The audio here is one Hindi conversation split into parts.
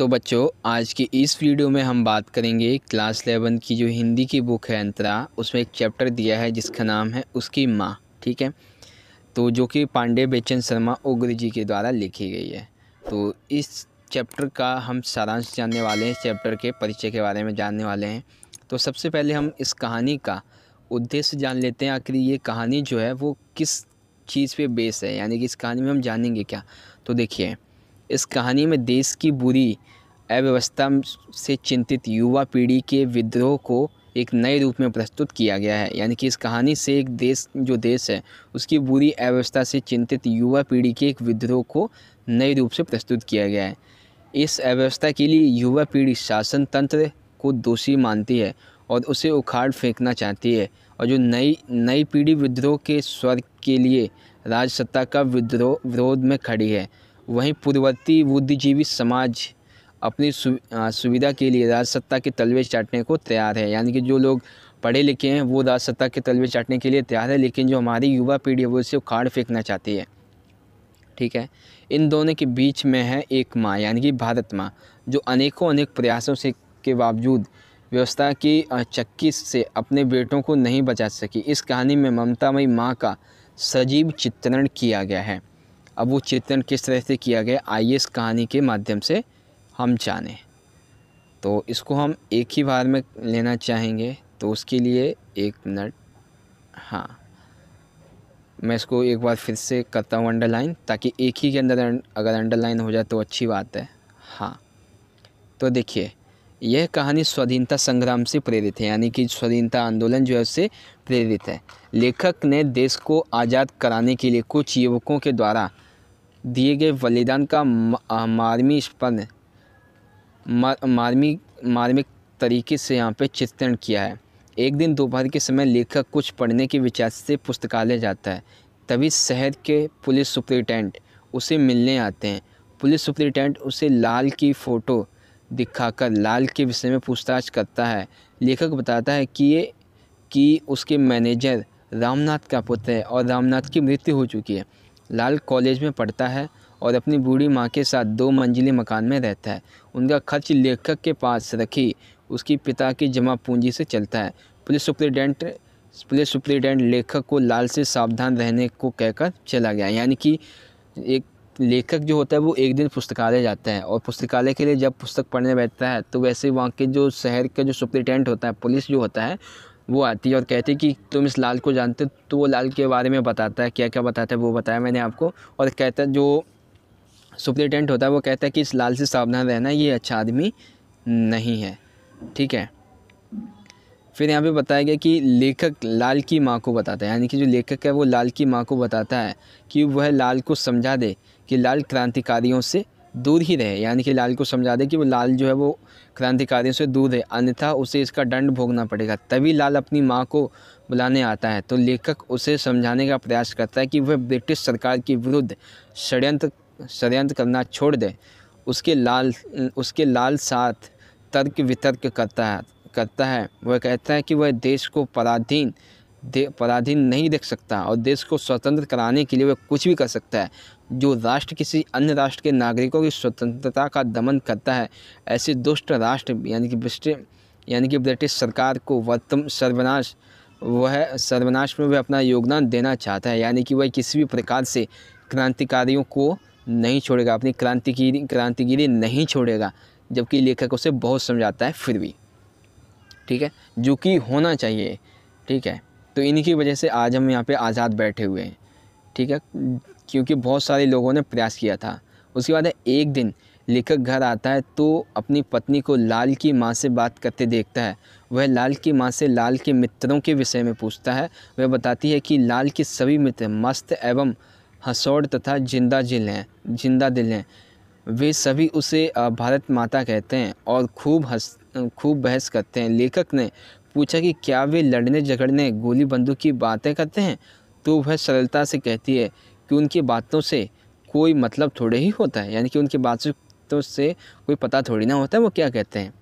तो बच्चों, आज की इस वीडियो में हम बात करेंगे क्लास इलेवन की जो हिंदी की बुक है अंतरा, उसमें एक चैप्टर दिया है जिसका नाम है उसकी माँ, ठीक है? तो जो कि पांडे बेचन शर्मा उग्र जी के द्वारा लिखी गई है। तो इस चैप्टर का हम सारांश जानने वाले हैं चैप्टर के परिचय के बारे में जानने वाले हैं। तो सबसे पहले हम इस कहानी का उद्देश्य जान लेते हैं, आखिर ये कहानी जो है वो किस चीज़ पे बेस है, यानी कि इस कहानी में हम जानेंगे क्या? तो देखिए इस कहानी में देश की बुरी अव्यवस्था से चिंतित युवा पीढ़ी के विद्रोह को एक नए रूप में प्रस्तुत किया गया है। यानी कि इस कहानी से एक देश, जो देश है, उसकी बुरी अव्यवस्था से चिंतित युवा पीढ़ी के एक विद्रोह को नए रूप से प्रस्तुत किया गया है। इस अव्यवस्था के लिए युवा पीढ़ी शासन तंत्र को दोषी मानती है और उसे उखाड़ फेंकना चाहती है और जो नई नई पीढ़ी विद्रोह के स्वर के लिए राजसत्ता का विद्रोह, विरोध में खड़ी है। वहीं पूर्ववर्ती बुद्धिजीवी समाज अपनी सुविधा के लिए राजसत्ता के तलवे चाटने को तैयार है। यानी कि जो लोग पढ़े लिखे हैं, वो राजसत्ता के तलवे चाटने के लिए तैयार है, लेकिन जो हमारी युवा पीढ़ी है, वो इसे उखाड़ फेंकना चाहती है। ठीक है? इन दोनों के बीच में है एक माँ, यानी कि भारत माँ, जो अनेकों अनेक प्रयासों से, के बावजूद व्यवस्था की चक्की से अपने बेटों को नहीं बचा सकी। इस कहानी में ममतामयी माँ का सजीव चित्रण किया गया है। अब वो चित्रण किस तरह से किया गया, आइए इस कहानी के माध्यम से हम जानें। तो इसको हम एक ही बार में लेना चाहेंगे तो उसके लिए एक मिनट हाँ। मैं इसको एक बार फिर से करता हूँ अंडरलाइन ताकि एक ही के अंदर अगर अंडरलाइन हो जाए तो अच्छी बात है। हाँ। तो देखिए यह कहानी स्वाधीनता संग्राम से प्रेरित है, यानी कि स्वाधीनता आंदोलन जो है उससे प्रेरित है। लेखक ने देश को आज़ाद कराने के लिए कुछ युवकों के द्वारा दिए गए बलिदान का मार्मी स्पंद मार्मिक मार्मिक तरीके से यहाँ पे चित्रण किया है। एक दिन दोपहर के समय लेखक कुछ पढ़ने के विचार से पुस्तकालय जाता है। तभी शहर के पुलिस सुपरिटेंडेंट उसे मिलने आते हैं। पुलिस सुपरिटेंडेंट उसे लाल की फ़ोटो दिखाकर लाल के विषय में पूछताछ करता है। लेखक बताता है कि ये, कि उसके मैनेजर रामनाथ का पुत्र है और रामनाथ की मृत्यु हो चुकी है। लाल कॉलेज में पढ़ता है और अपनी बूढ़ी माँ के साथ दो मंजिली मकान में रहता है। उनका खर्च लेखक के पास रखी उसकी पिता की जमा पूंजी से चलता है। पुलिस सुप्रिटेंडेंट पुलिस सुप्रिटेंडेंट लेखक को लाल से सावधान रहने को कहकर चला गया। यानी कि एक लेखक जो होता है, वो एक दिन पुस्तकालय जाता है और पुस्तकालय के लिए जब पुस्तक पढ़ने बैठता है तो वैसे वहाँ के जो शहर का जो सुप्रिटेंडेंट होता है, पुलिस जो होता है, वो आती है और कहती है कि तुम इस लाल को जानते हो तो वो लाल के बारे में बताता है क्या क्या बताता है, वो बताया मैंने आपको और कहता है जो सुप्रिटेंट होता है, वो कहता है कि इस लाल से सावधान रहना, ये अच्छा आदमी नहीं है, ठीक है? फिर यहाँ पे बताया गया कि लेखक लाल की माँ को बताता है। यानी कि जो लेखक है, वो लाल की माँ को बताता है कि वह लाल को समझा दे कि लाल क्रांतिकारियों से दूर ही रहे। यानी कि लाल को समझा दे कि वो लाल जो है, वो क्रांतिकारियों से दूर है अन्यथा उसे इसका दंड भोगना पड़ेगा। तभी लाल अपनी माँ को बुलाने आता है। तो लेखक उसे समझाने का प्रयास करता है कि वह ब्रिटिश सरकार के विरुद्ध षड्यंत्र षड्यंत्र करना छोड़ दे। उसके लाल उसके लाल साथ तर्क वितर्क करता है। करता है। वह कहता है कि वह देश को पराधीन, दे, पराधीन नहीं देख सकता और देश को स्वतंत्र कराने के लिए वह कुछ भी कर सकता है। जो राष्ट्र किसी अन्य राष्ट्र के नागरिकों की स्वतंत्रता का दमन करता है, ऐसे दुष्ट राष्ट्र, यानी कि ब्रिटिश, यानी कि ब्रिटिश सरकार को वर्तम सर्वनाश, वह सर्वनाश में वह अपना योगदान देना चाहता है, यानी कि वह किसी भी प्रकार से क्रांतिकारियों को नहीं छोड़ेगा, अपनी क्रांतिगिरी क्रांतिगिरी नहीं छोड़ेगा, जबकि लेखक उसे बहुत समझाता है फिर भी। ठीक है? जो कि होना चाहिए, ठीक है? तो इन्हीं की वजह से आज हम यहाँ पे आज़ाद बैठे हुए हैं, ठीक है? क्योंकि बहुत सारे लोगों ने प्रयास किया था। उसके बाद एक दिन लेखक घर आता है तो अपनी पत्नी को लाल की माँ से बात करते देखता है। वह लाल की माँ से लाल के मित्रों के विषय में पूछता है। वह बताती है कि लाल के सभी मित्र मस्त एवं हसौड़ तथा ज़िंदा जिल हैं, ज़िंदा दिल हैं। वे सभी उसे भारत माता कहते हैं और खूब हंस खूब बहस करते हैं। लेखक ने पूछा कि क्या वे लड़ने झगड़ने गोली बंदूक की बातें करते हैं? तो वह सरलता से कहती है कि उनकी बातों से कोई मतलब थोड़े ही होता है। यानी कि उनकी बातों से कोई पता थोड़ी ना होता है, वो क्या कहते हैं?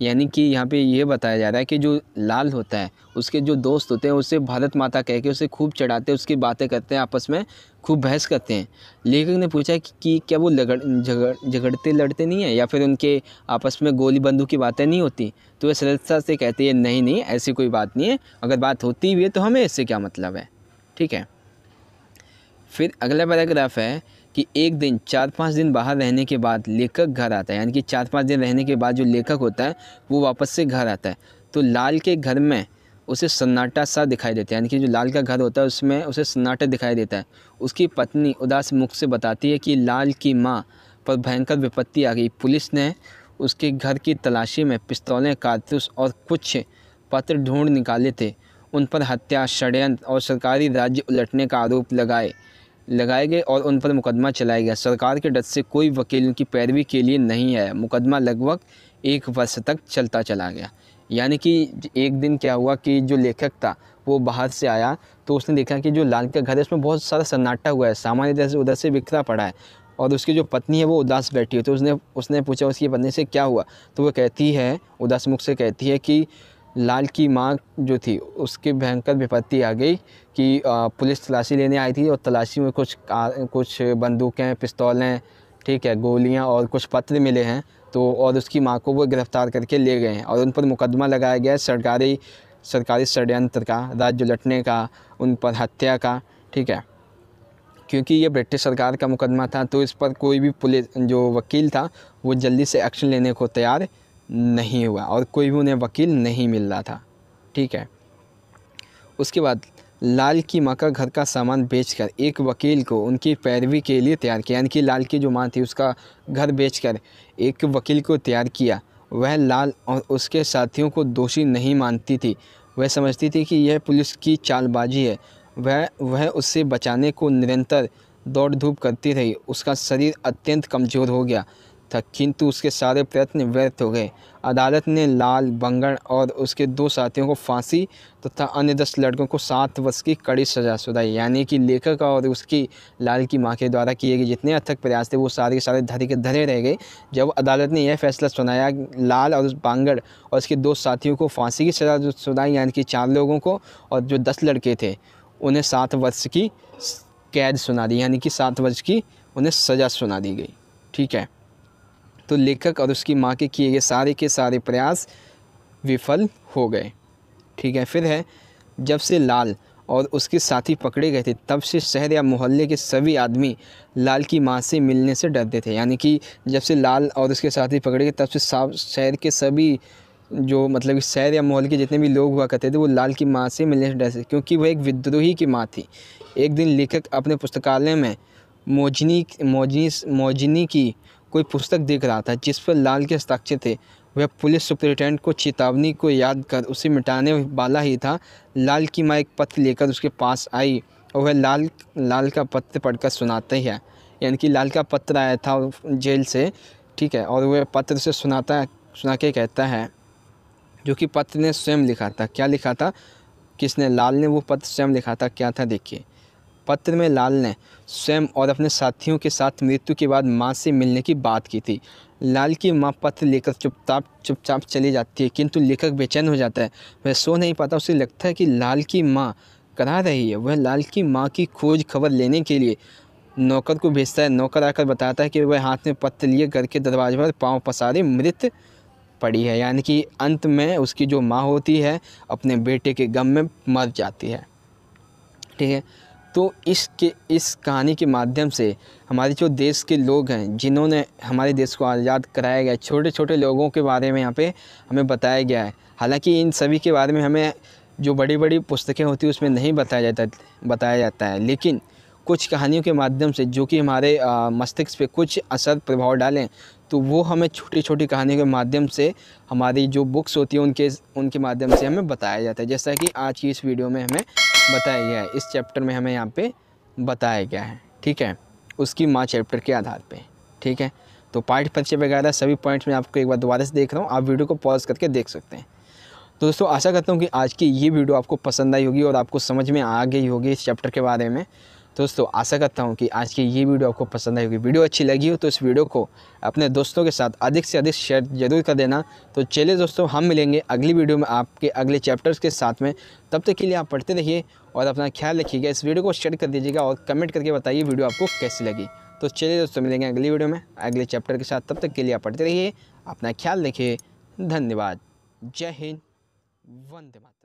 यानी कि यहाँ पे ये बताया जा रहा है कि जो लाल होता है उसके जो दोस्त होते हैं उसे भारत माता कह के उसे खूब चढ़ाते हैं उसकी बातें करते हैं आपस में खूब बहस करते हैं। लेखक ने पूछा कि, कि क्या वो लगड़ झगड़ झगड़ते लड़ते नहीं हैं या फिर उनके आपस में गोली बंदूक की बातें नहीं होती? तो वह सरलता से कहते हैं नहीं नहीं ऐसी कोई बात नहीं है अगर बात होती भी है तो हमें इससे क्या मतलब है? ठीक है। फिर अगला पैराग्राफ है कि एक दिन, चार पाँच दिन बाहर रहने के बाद लेखक घर आता है। यानी कि चार पाँच दिन रहने के बाद जो लेखक होता है, वो वापस से घर आता है। तो लाल के घर में उसे सन्नाटा सा दिखाई देता है। यानी कि जो लाल का घर होता है, उसमें उसे सन्नाटा दिखाई देता है। उसकी पत्नी उदास मुख से बताती है कि लाल की माँ पर भयंकर विपत्ति आ गई। पुलिस ने उसके घर की तलाशी में पिस्तौलें, कारतूस और कुछ पत्र ढूंढ निकाले थे। उन पर हत्या, षड्यंत्र और सरकारी राज्य उलटने का आरोप लगाए। लगाए गए और उन पर मुकदमा चलाया गया। सरकार के डर से कोई वकील उनकी पैरवी के लिए नहीं है। मुकदमा लगभग एक वर्ष तक चलता चला गया। यानी कि एक दिन क्या हुआ कि जो लेखक था, वो बाहर से आया तो उसने देखा कि जो लाल का घर है, उसमें बहुत सारा सन्नाटा हुआ है। सामान्य तरह से उधर से बिखरा पड़ा है और उसकी जो पत्नी है, वो उदास बैठी है तो उसने उसने पूछा, उसकी पत्नी से क्या हुआ? तो वो कहती है, उदास मुख से कहती है कि लाल की माँ जो थी, उसकी भयंकर विपत्ति आ गई कि पुलिस तलाशी लेने आई थी और तलाशी में कुछ कुछ बंदूकें, पिस्तौलें, ठीक है, गोलियाँ और कुछ पत्र मिले हैं तो और उसकी माँ को वो गिरफ़्तार करके ले गए हैं और उन पर मुकदमा लगाया गया है सरकारी सरकारी षडयंत्र का, राज्य लटने का, उन पर हत्या का, ठीक है। क्योंकि ये ब्रिटिश सरकार का मुकदमा था तो इस पर कोई भी पुलिस, जो वकील था, वो जल्दी से एक्शन लेने को तैयार नहीं हुआ और कोई भी उन्हें वकील नहीं मिल रहा था। ठीक है। उसके बाद लाल की माँ का घर का सामान बेचकर एक वकील को उनकी पैरवी के लिए तैयार किया, यानी कि लाल की जो माँ थी उसका घर बेचकर एक वकील को तैयार किया। वह लाल और उसके साथियों को दोषी नहीं मानती थी। वह समझती थी कि यह पुलिस की चालबाजी है। वह वह उससे बचाने को निरंतर दौड़ धूप करती रही। उसका शरीर अत्यंत कमज़ोर हो गया। था, किंतु उसके सारे प्रयत्न व्यर्थ हो गए। अदालत ने लाल बंगड़ और उसके दो साथियों को फांसी तथा तो अन्य दस लड़कों को सात वर्ष की कड़ी सजा सुनाई यानी कि लेखक और उसकी लाल की माँ के द्वारा किए गए जितने अथक प्रयास थे, वो सारे के सारे धरे के धरे रह गए। जब अदालत ने यह फैसला सुनाया, लाल और उस बांगड़ और उसके दो साथियों को फांसी की सज़ा सुनाई यानी कि चार लोगों को और जो दस लड़के थे, उन्हें सात वर्ष की कैद सुना दी, यानी कि सात वर्ष की उन्हें सज़ा सुना दी गई। ठीक है। तो लेखक और उसकी माँ के किए गए सारे के सारे प्रयास विफल हो गए। ठीक है, फिर है, जब से लाल और उसके साथी पकड़े गए थे, तब से शहर या मोहल्ले के सभी आदमी लाल की माँ से मिलने से डरते थे। यानी कि जब से लाल और उसके साथी पकड़े गए, तब से शहर के सभी जो मतलब शहर या मोहल्ले के जितने भी लोग हुआ करते थे, वो लाल की माँ से मिलने से डरते क्योंकि वह एक विद्रोही की माँ थी। एक दिन लेखक अपने पुस्तकालय में मोजनी मोजनी मोजनी की कोई पुस्तक देख रहा था जिस पर लाल के हस्ताक्षर थे। वह पुलिस सुपरिटेंडेंट को चेतावनी को याद कर उसे मिटाने वाला ही था। लाल की माँ एक पत्र लेकर उसके पास आई और वह लाल लाल का पत्र पढ़कर सुनाते ही। है यानी कि लाल का पत्र आया था जेल से, ठीक है, और वह पत्र से सुनाता, सुना के कहता है, जो कि पत्र ने स्वयं लिखा था। क्या लिखा था? किसने? लाल ने वो पत्र स्वयं लिखा था। क्या था? देखिए। पत्र में लाल ने स्वयं और अपने साथियों के साथ मृत्यु के बाद माँ से मिलने की बात की थी। लाल की माँ पत्र लेकर चुपचाप चुपचाप चली जाती है, किंतु लेखक बेचैन हो जाता है। वह सो नहीं पाता, उसे लगता है कि लाल की माँ करा रही है। वह लाल की माँ की खोज खबर लेने के लिए नौकर को भेजता है। नौकर आकर बताता है कि वह हाथ में पत्र लिए घर के दरवाजे पर पाँव पसारे मृत पड़ी है। यानी कि अंत में उसकी जो माँ होती है, अपने बेटे के गम में मर जाती है। ठीक है? तो इसके इस कहानी के माध्यम से हमारे जो देश के लोग हैं, जिन्होंने हमारे देश को आज़ाद कराया गया छोटे छोटे लोगों के बारे में यहाँ पे हमें बताया गया है। हालाँकि इन सभी के बारे में हमें जो बड़ी बड़ी पुस्तकें होती हैं, उसमें नहीं बताया जाता बताया जाता है। लेकिन कुछ कहानियों के माध्यम से, जो कि हमारे मस्तिष्क पे कुछ असर प्रभाव डालें तो वो हमें छोटी छोटी कहानियों के माध्यम से हमारी जो बुक्स होती हैं, उनके उनके माध्यम से हमें बताया जाता है। जैसा कि आज की इस वीडियो में हमें बताया गया है। इस चैप्टर में हमें यहाँ पे बताया गया है। ठीक है? उसकी माँ चैप्टर के आधार पे। ठीक है? तो पार्ट परिचय वगैरह सभी पॉइंट्स में आपको एक बार दोबारा से देख रहा हूँ। आप वीडियो को पॉज करके देख सकते हैं। तो दोस्तों, आशा करता हूँ कि आज की ये वीडियो आपको पसंद आई होगी और आपको समझ में आ गई होगी इस चैप्टर के बारे में। दोस्तों, आशा करता हूँ कि आज की ये वीडियो आपको पसंद आई होगी। वीडियो अच्छी लगी हो तो इस वीडियो को अपने दोस्तों के साथ अधिक से अधिक शेयर ज़रूर कर देना। तो चलिए दोस्तों, हम मिलेंगे अगली वीडियो में आपके अगले चैप्टर्स के साथ में। तब तक के लिए आप पढ़ते रहिए और अपना ख्याल रखिएगा। इस वीडियो को शेयर कर दीजिएगा और कमेंट करके बताइए वीडियो आपको कैसी लगी। तो चलिए दोस्तों, मिलेंगे अगली वीडियो में अगले चैप्टर के साथ। तब तक के लिए आप पढ़ते रहिए, अपना ख्याल रखिए। धन्यवाद। जय हिंद। वंदे मातरम।